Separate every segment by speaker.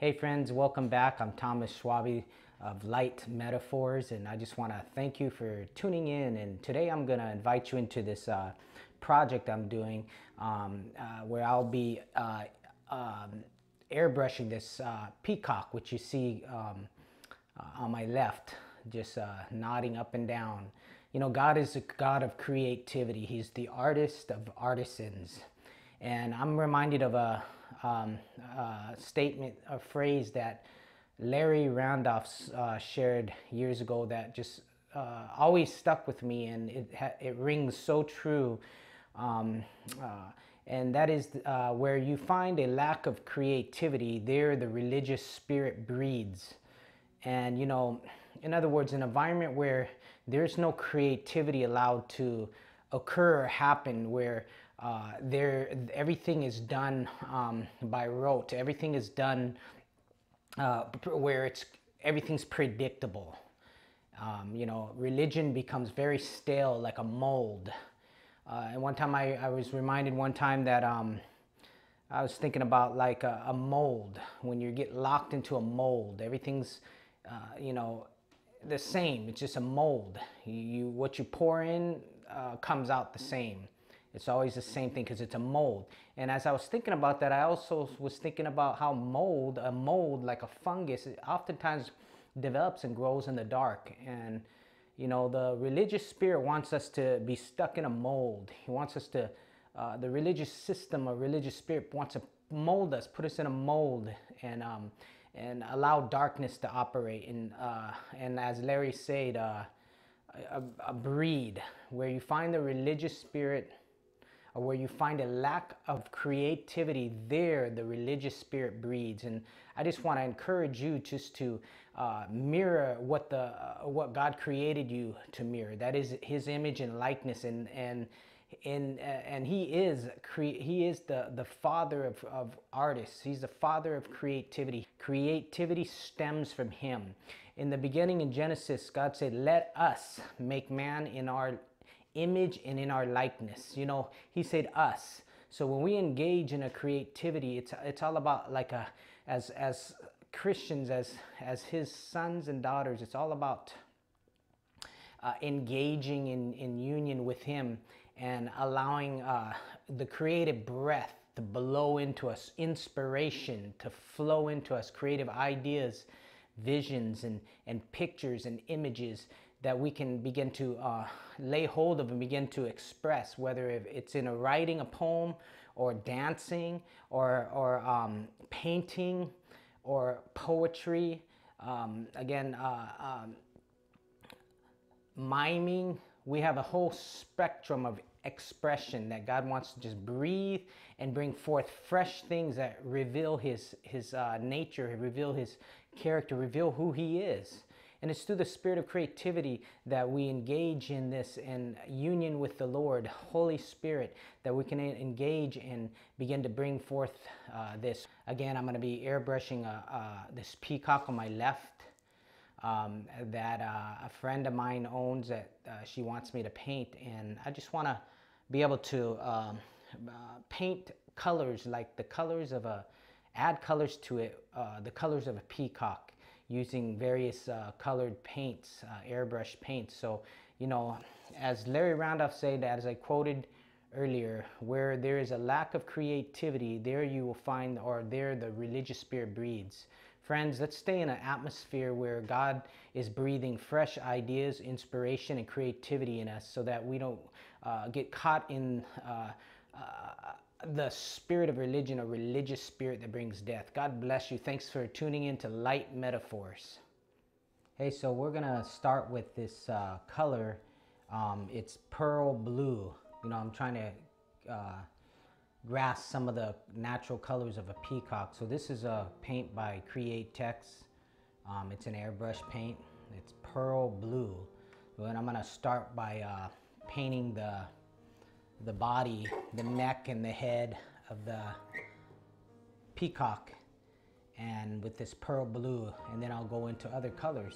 Speaker 1: Hey friends, welcome back. I'm Thomas Schwabe of Light Metaphors, and I just want to thank you for tuning in. And today I'm going to invite you into this uh, project I'm doing um, uh, where I'll be uh, um, airbrushing this uh, peacock, which you see um, uh, on my left, just uh, nodding up and down. You know, God is a God of creativity. He's the artist of artisans. And I'm reminded of a um, uh, statement, a phrase that Larry Randolph uh, shared years ago that just uh, always stuck with me, and it it rings so true. Um, uh, and that is uh, where you find a lack of creativity, there the religious spirit breeds. And you know, in other words, an environment where there's no creativity allowed to occur or happen, where uh, there, everything is done um, by rote. Everything is done uh, where it's everything's predictable. Um, you know, religion becomes very stale, like a mold. Uh, and one time I, I, was reminded one time that um, I was thinking about like a, a, mold. When you get locked into a mold, everything's, uh, you know, the same. It's just a mold. You, you what you pour in uh, comes out the same. It's always the same thing because it's a mold. And as I was thinking about that, I also was thinking about how mold, a mold like a fungus, oftentimes develops and grows in the dark. And, you know, the religious spirit wants us to be stuck in a mold. He wants us to, uh, the religious system or religious spirit wants to mold us, put us in a mold and, um, and allow darkness to operate. And, uh, and as Larry said, uh, a, a breed where you find the religious spirit where you find a lack of creativity, there the religious spirit breeds. And I just want to encourage you just to uh, mirror what the uh, what God created you to mirror. That is His image and likeness, and and and uh, and He is cre- He is the the Father of, of artists. He's the Father of creativity. Creativity stems from Him. In the beginning in Genesis, God said, "Let us make man in our image and in our likeness. You know, he said us. So when we engage in a creativity, it's it's all about like a as as Christians, as as his sons and daughters, it's all about uh, engaging in, in union with him and allowing uh, the creative breath to blow into us, inspiration to flow into us, creative ideas, visions, and, and pictures and images that we can begin to uh, lay hold of and begin to express, whether it's in a writing a poem or dancing or, or um, painting or poetry. Um, again, uh, um, miming. We have a whole spectrum of expression that God wants to just breathe and bring forth fresh things that reveal His His uh, nature, reveal His character, reveal who He is. And it's through the spirit of creativity that we engage in this in union with the Lord, Holy Spirit, that we can engage and begin to bring forth uh, this. Again, I'm going to be airbrushing uh, uh, this peacock on my left um, that uh, a friend of mine owns that uh, she wants me to paint. And I just want to be able to um, uh, paint colors like the colors of a, add colors to it, the colors of a peacock using various uh, colored paints, uh, airbrush paints. So, you know, as Larry Randolph said, as I quoted earlier, where there is a lack of creativity, there you will find, or there the religious spirit breeds. Friends, let's stay in an atmosphere where God is breathing fresh ideas, inspiration, and creativity in us so that we don't uh, get caught in uh, uh, the spirit of religion, a religious spirit that brings death. God bless you. Thanks for tuning in to Light Metaphors. Hey, so we're gonna start with this uh, color. Um, it's pearl blue. You know, I'm trying to uh, grasp some of the natural colors of a peacock. So this is a paint by Createx. Um, it's an airbrush paint. It's pearl blue. And I'm gonna start by uh, painting the the body, the neck and the head of the peacock and with this pearl blue and then I'll go into other colors.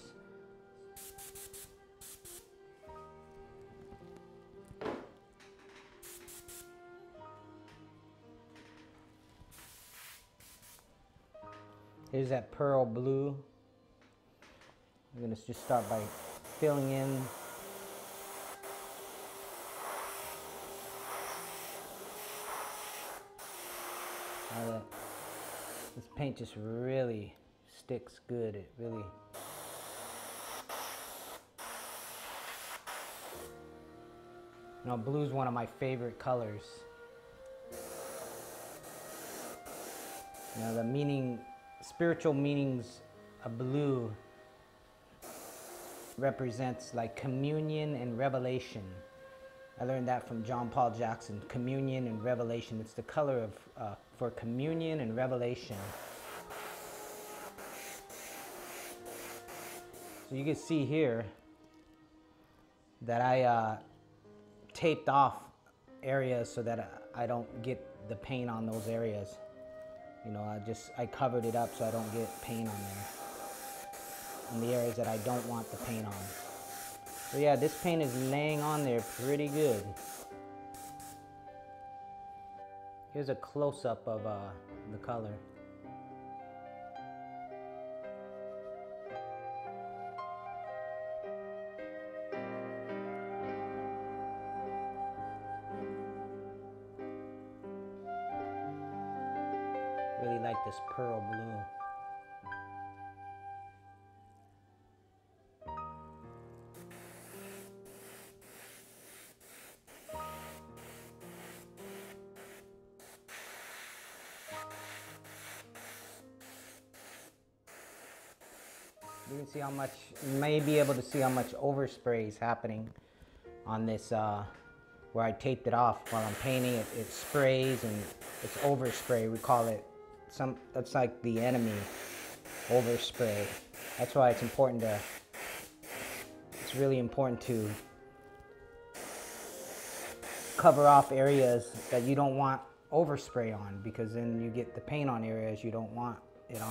Speaker 1: Here's that pearl blue. I'm gonna just start by filling in this paint just really sticks good. It really You know, blue is one of my favorite colors. You know, the meaning, spiritual meanings of blue represents like communion and revelation. I learned that from John Paul Jackson. Communion and revelation. It's the color of uh, for communion and revelation. So you can see here that I uh, taped off areas so that I don't get the paint on those areas. You know, I just, I covered it up so I don't get paint on there. In the areas that I don't want the paint on. So yeah, this paint is laying on there pretty good. Here's a close-up of uh, the color. Really like this pearl blue. You can see how much, you may be able to see how much overspray is happening on this, uh, where I taped it off while I'm painting. It, it sprays and it's overspray. We call it some, that's like the enemy, overspray. That's why it's important to, it's really important to cover off areas that you don't want overspray on because then you get the paint on areas you don't want it on.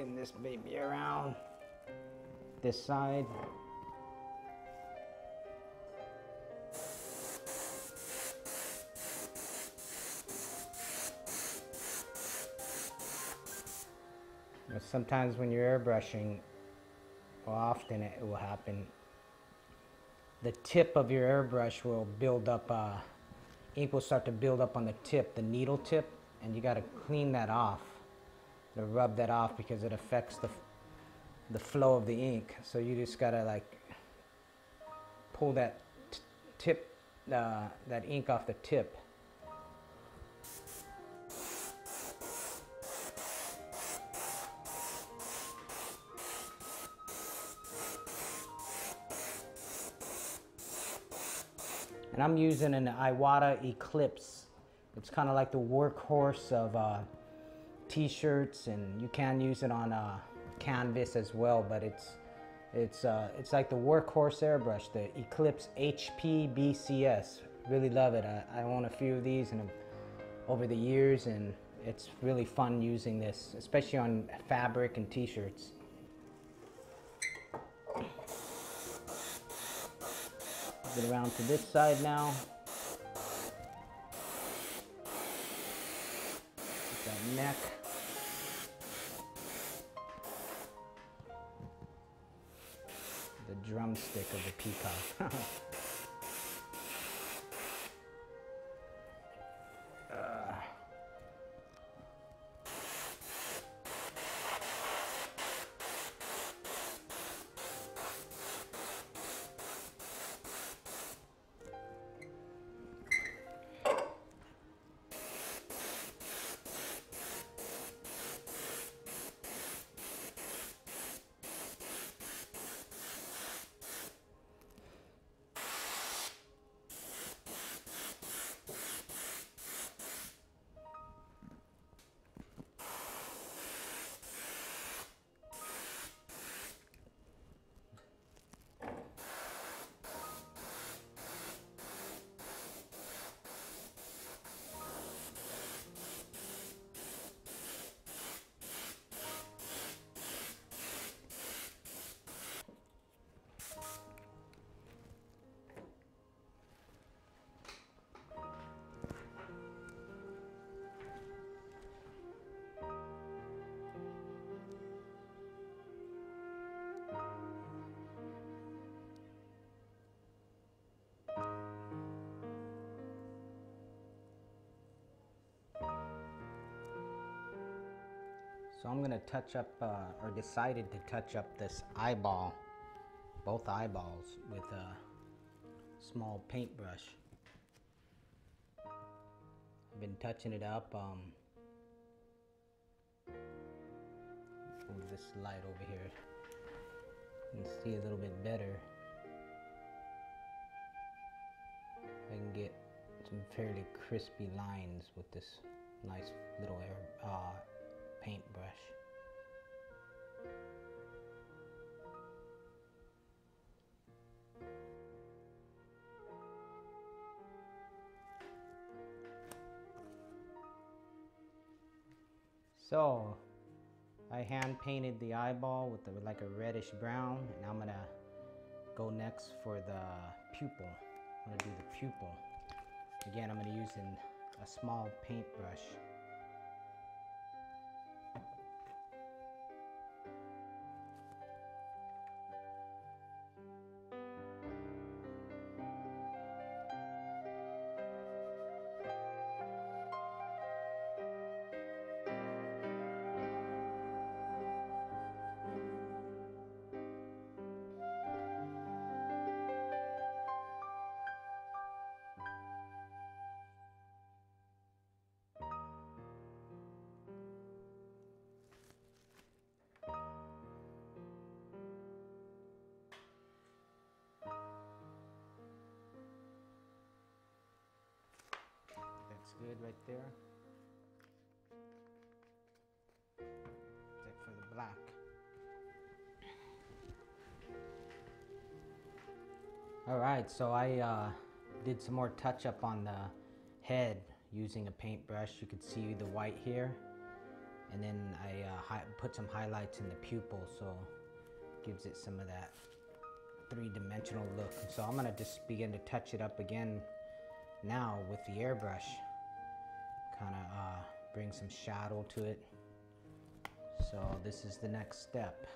Speaker 1: Spin this baby around this side. Sometimes when you're airbrushing, well, often it will happen, the tip of your airbrush will build up, uh, ink will start to build up on the tip, the needle tip, and you got to clean that off to rub that off because it affects the, the flow of the ink. So you just gotta like pull that tip, uh, that ink off the tip. And I'm using an Iwata Eclipse. It's kind of like the workhorse of uh, t-shirts and you can use it on a canvas as well but it's it's uh, it's like the workhorse airbrush the Eclipse HP BCS really love it. I, I own a few of these and over the years and it's really fun using this especially on fabric and t-shirts. Get around to this side now. That neck drumstick of the peacock. So I'm gonna touch up, uh, or decided to touch up this eyeball, both eyeballs, with a small paintbrush. I've been touching it up. Um, move this light over here and see a little bit better. I can get some fairly crispy lines with this nice little air, uh, paintbrush. So I hand painted the eyeball with the, like a reddish brown and I'm gonna go next for the pupil. I'm gonna do the pupil. Again, I'm gonna use a small paintbrush. There. Check for the black. All right, so I uh, did some more touch up on the head using a paintbrush. You could see the white here. And then I uh, put some highlights in the pupil so gives it some of that three-dimensional look. So I'm gonna just begin to touch it up again now with the airbrush. Kind of uh, bring some shadow to it. So this is the next step.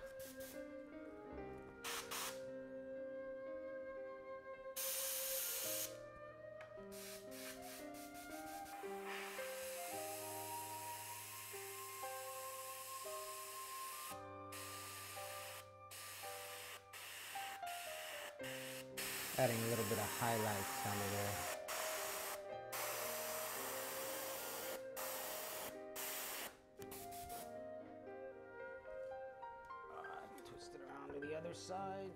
Speaker 1: Side.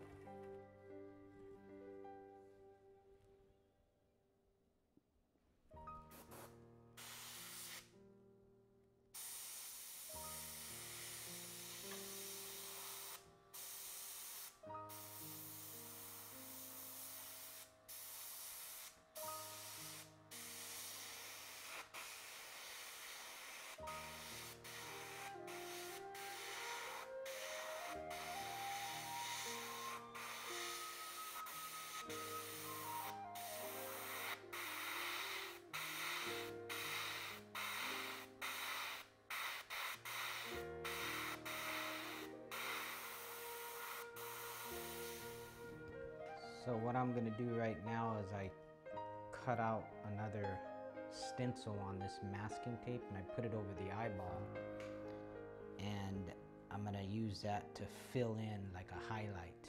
Speaker 1: So what I'm gonna do right now is I cut out another stencil on this masking tape and I put it over the eyeball. And I'm gonna use that to fill in like a highlight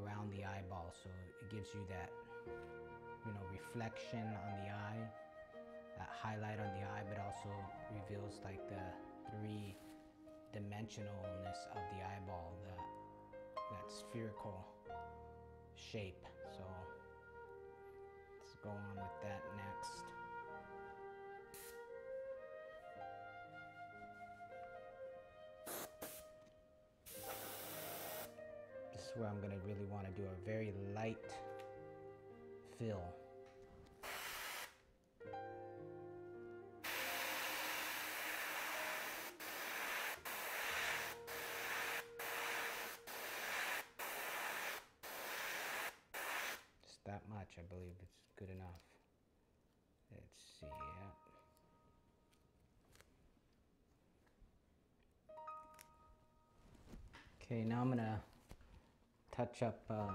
Speaker 1: around the eyeball. So it gives you that you know reflection on the eye that highlight on the eye but also reveals like the three dimensionalness of the eyeball the, that spherical shape. So let's go on with that next. This is where I'm gonna really wanna do a very light fill. That much, I believe it's good enough. Let's see, yeah. Okay, now I'm gonna touch up uh,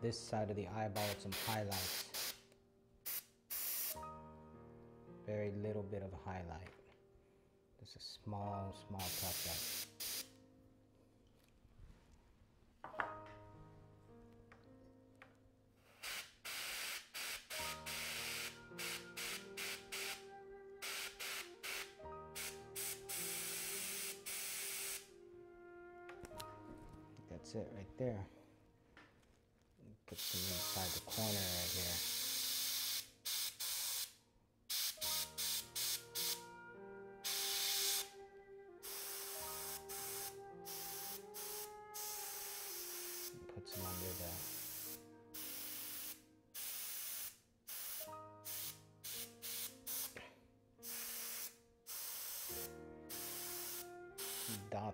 Speaker 1: this side of the eyeball with some highlights. Very little bit of a highlight. Just a small, small touch up.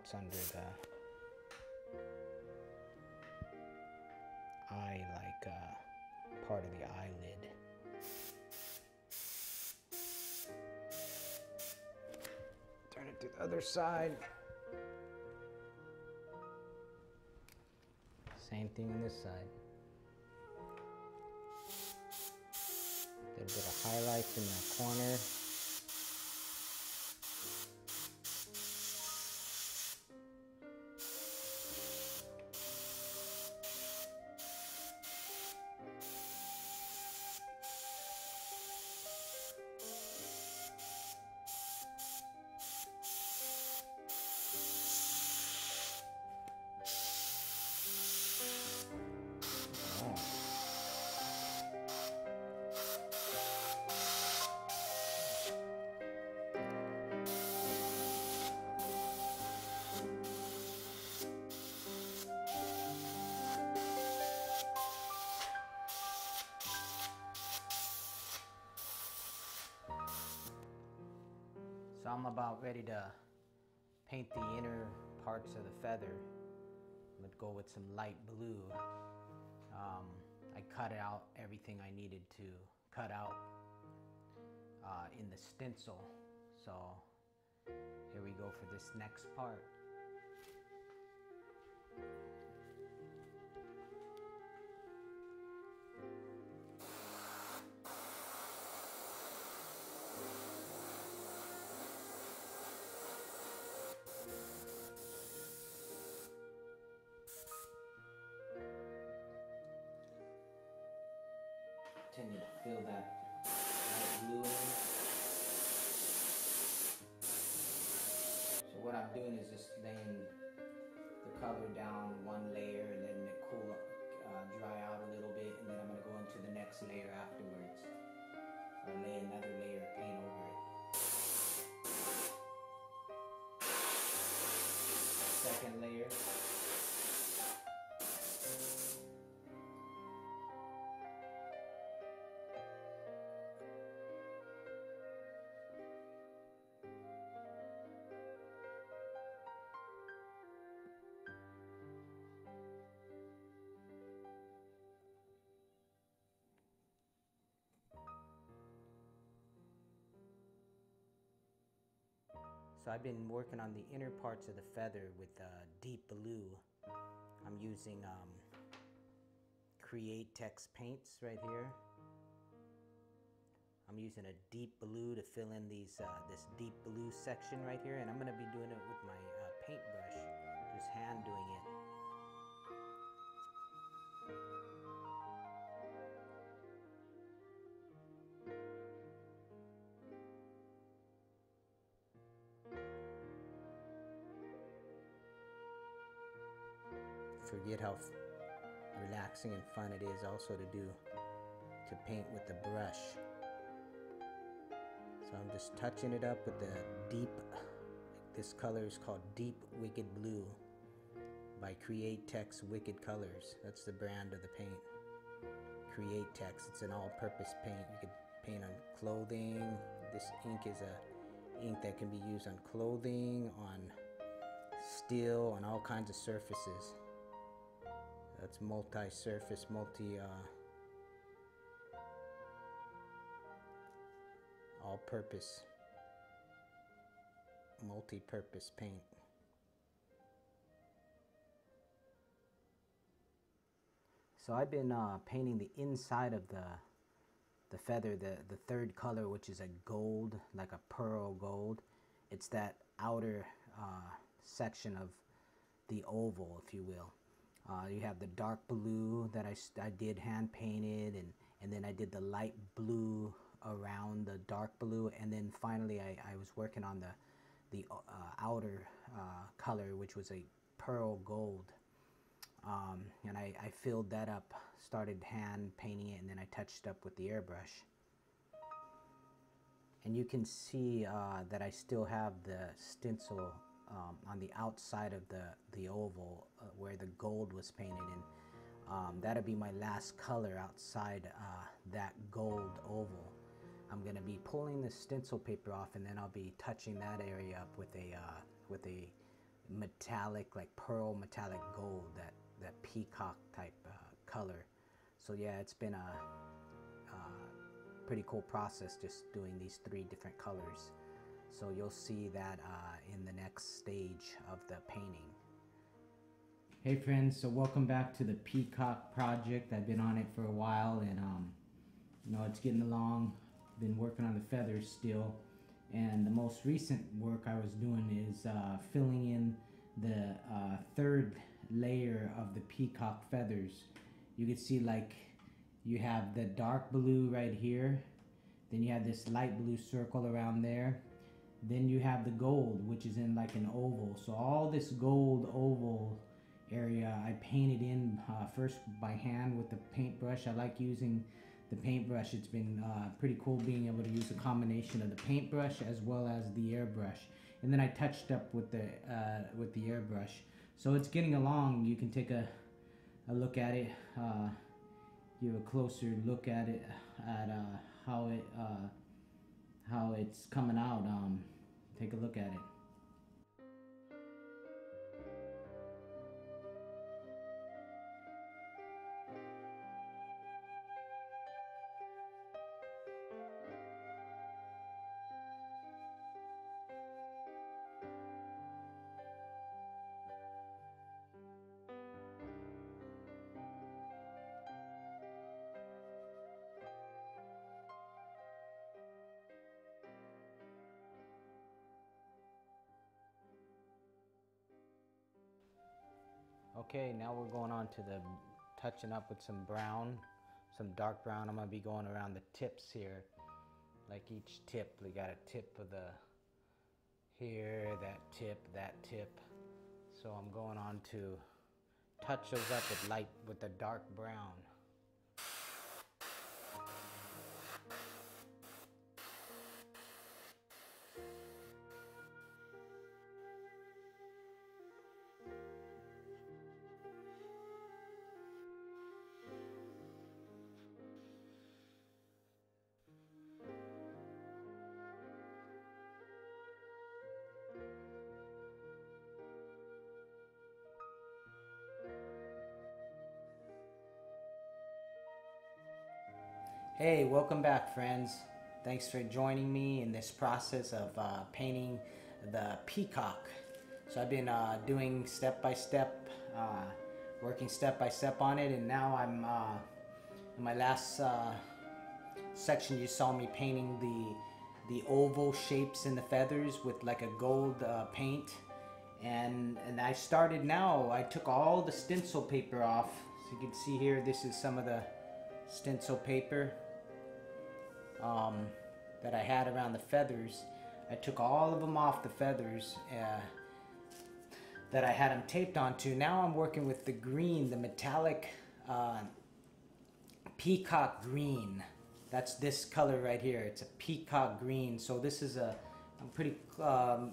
Speaker 1: Dots under the eye, like uh, part of the eyelid. Turn it to the other side. Same thing on this side. A little bit of highlights in the corner. So I'm about ready to paint the inner parts of the feather. I'm gonna go with some light blue. Um, I cut out everything I needed to cut out uh, in the stencil. So here we go for this next part. Continue to fill that light blue. So what I'm doing is just laying the color down one layer and then it cool, uh, dry out a little bit, and then I'm gonna go into the next layer afterwards. I'll lay another layer of paint over it. So I've been working on the inner parts of the feather with uh, deep blue. I'm using um, Createx paints right here. I'm using a deep blue to fill in these uh, this deep blue section right here, and I'm gonna be doing it with my uh, paintbrush, just hand doing it. Forget how relaxing and fun it is also to do to paint with the brush. So I'm just touching it up with the deep this color is called deep wicked blue by Createx wicked colors. That's the brand of the paint. Createx it's an all-purpose paint. You could paint on clothing. This ink is a ink that can be used on clothing on steel on all kinds of surfaces that's multi-surface, multi, uh, all-purpose, multi-purpose paint. So I've been uh, painting the inside of the the feather, the the third color, which is a gold, like a pearl gold. it's that outer uh, section of the oval, if you will. Uh, you have the dark blue that I, I did hand painted and, and then I did the light blue around the dark blue and then finally I, I was working on the, the uh, outer uh, color which was a pearl gold. Um, and I, I filled that up started hand painting it and then I touched up with the airbrush. And you can see uh, that I still have the stencil um, on the outside of the, the oval uh, where the gold was painted and um, that'll be my last color outside uh, that gold oval. I'm to be pulling the stencil paper off and then I'll be touching that area up with a uh, with a metallic like pearl metallic gold that that peacock type uh, color. So yeah, it's been a pretty cool process just doing these three different colors. So you'll see that uh, in the next stage of the painting. Hey friends, so welcome back to the Peacock project. I've been on it for a while and um, you know it's getting along. Been working on the feathers still. And the most recent work I was doing is uh, filling in the uh, third layer of the peacock feathers. You can see like you have the dark blue right here then you have this light blue circle around there then you have the gold which is in like an oval. So all this gold oval area I painted in uh, first by hand with the paintbrush. I like using the paintbrush. It's been uh, pretty cool being able to use a combination of the paintbrush as well as the airbrush. And then I touched up with the uh, with the airbrush. So it's getting along. You can take a, a look at it uh, give a closer look at it at uh, how it uh, how it's coming out. Um, take a look at it. Okay, now we're going on to the touching up with some brown, some dark brown. I'm gonna be going around the tips here. Like each tip, we got a tip of the here, that tip, that tip. So I'm going on to touch those up with light, with the dark brown. Hey, welcome back, friends. Thanks for joining me in this process of uh, painting the peacock. So I've been uh, doing step by step, uh, working step by step on it, and now I'm uh, in my last uh, section. You saw me painting the the oval shapes in the feathers with like a gold uh, paint, and and I started now. I took all the stencil paper off, so you can see here. This is some of the stencil paper um, that I had around the feathers. I took all of them off the feathers uh, that I had them taped onto. Now I'm working with the green, the metallic uh, peacock green. That's this color right here. It's a peacock green. So this is a, I'm pretty, um,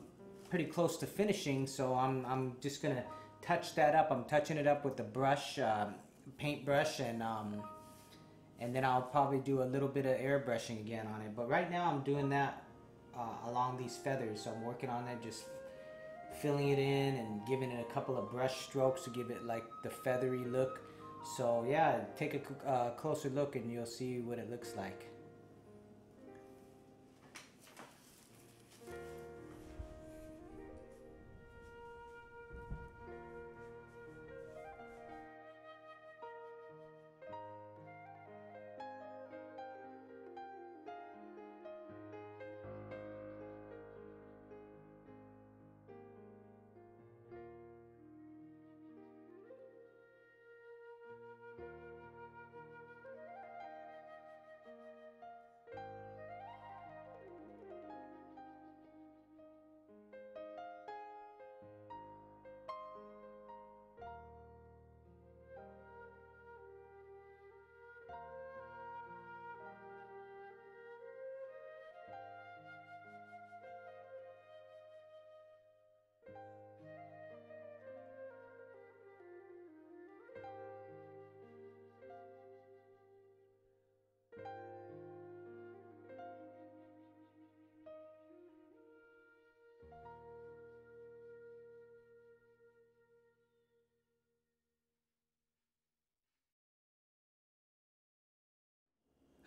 Speaker 1: pretty close to finishing. So I'm, I'm just gonna touch that up. I'm touching it up with the brush, uh, paintbrush and um, and then I'll probably do a little bit of airbrushing again on it. But right now I'm doing that uh, along these feathers. So I'm working on that, just filling it in and giving it a couple of brush strokes to give it like the feathery look. So yeah, take a uh, closer look and you'll see what it looks like.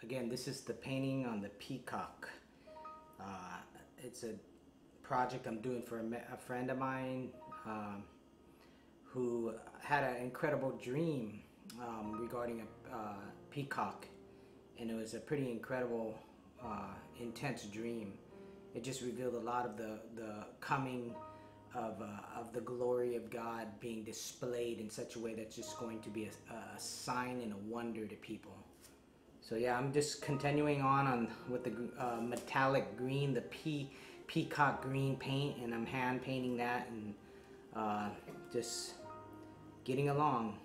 Speaker 1: Again, this is the painting on the peacock. Uh, it's a project I'm doing for a, a friend of mine um, who had an incredible dream um, regarding a uh, peacock, and it was a pretty incredible, uh, intense dream. It just revealed a lot of the the coming of uh, of the glory of God being displayed in such a way that's just going to be a, a sign and a wonder to people. So yeah, I'm just continuing on on with the uh, metallic green, the pea, peacock green paint, and I'm hand painting that and uh, just getting along.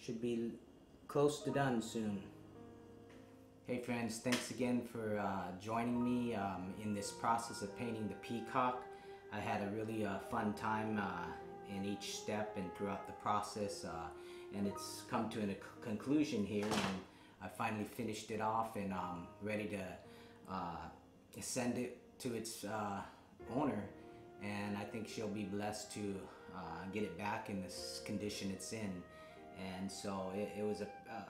Speaker 1: Should be close to done soon. Hey friends, thanks again for uh, joining me um, in this process of painting the peacock. I had a really uh, fun time uh, in each step and throughout the process uh, and it's come to a conclusion here and I finally finished it off and I'm ready to uh, send it to its uh, owner. And I think she'll be blessed to uh, get it back in this condition it's in. And so it, it was a,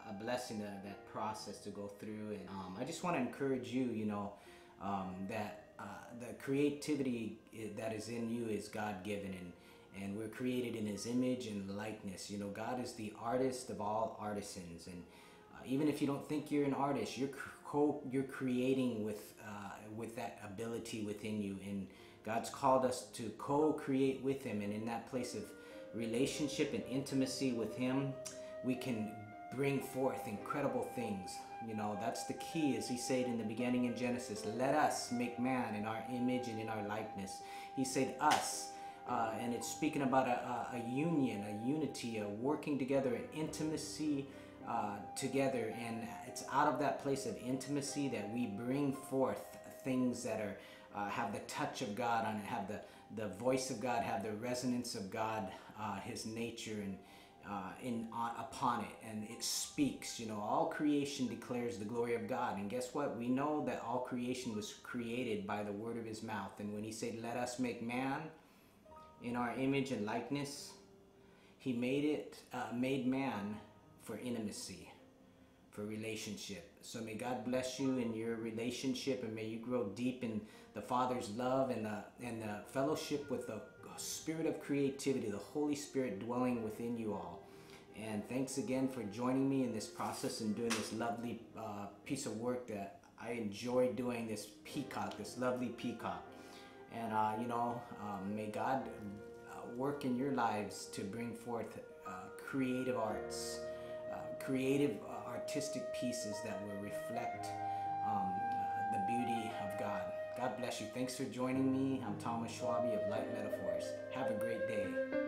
Speaker 1: a blessing to, that process to go through. And um, I just want to encourage you you know um, that uh, the creativity that is in you is God-given and and we're created in his image and likeness. You know God is the artist of all artisans. And even if you don't think you're an artist, you're co- you're creating with uh, with that ability within you, and God's called us to co-create with Him, and in that place of relationship and intimacy with Him, we can bring forth incredible things. You know, that's the key, as He said in the beginning in Genesis. Let us make man in our image and in our likeness. He said us. Uh, and it's speaking about a, a, a, union, a unity, a working together, an intimacy, uh, together and it's out of that place of intimacy that we bring forth things that are uh, have the touch of God on it have the the voice of God have the resonance of God uh, his nature and uh, in upon it and it speaks you know. All creation declares the glory of God and guess what? We know that all creation was created by the word of his mouth and when he said let us make man in our image and likeness he made it uh, made man for intimacy, for relationship. So may God bless you in your relationship and may you grow deep in the Father's love and the, and the fellowship with the spirit of creativity, the Holy Spirit dwelling within you all. And thanks again for joining me in this process and doing this lovely uh, piece of work that I enjoy doing, this peacock, this lovely peacock. And, uh, you know, um, may God uh, work in your lives to bring forth uh, creative arts creative uh, artistic pieces that will reflect um, uh, the beauty of God. God bless you. Thanks for joining me. I'm Thomas Schwabe of Light Metaphors. Have a great day.